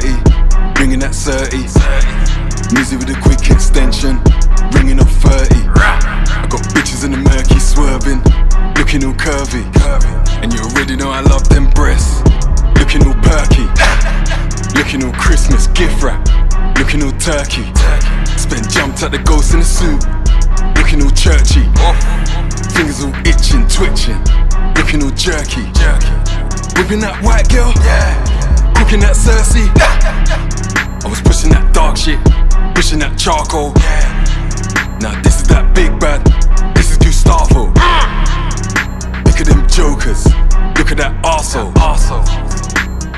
30. Music with a quick extension, ringing up 30. I got bitches in the murky swerving, looking all curvy. And you already know I love them breasts, looking all perky. Looking all Christmas gift wrap, looking all turkey. Spent jumped at the ghost in the suit, looking all churchy. Fingers all itching, twitching, looking all jerky. Whipping that white girl, cooking that Cersei. I was pushing that dark shit, pushing that charcoal. Now this is that big bad, this is Gustavo. Look at them jokers, look at that arsehole.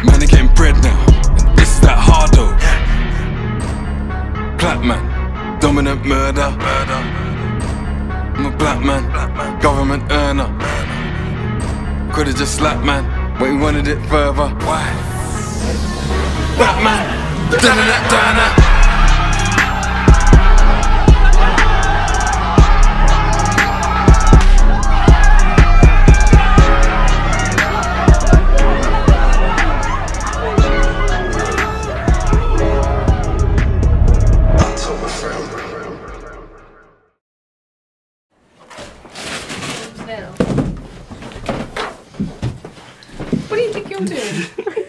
Man, they getting bread now, and this is that hardo. Black man, dominant murder. I'm a black man, government earner. Could've just slapped man, but he wanted it further. Why? Da-na-na-da-na. Now. What do you think you're doing?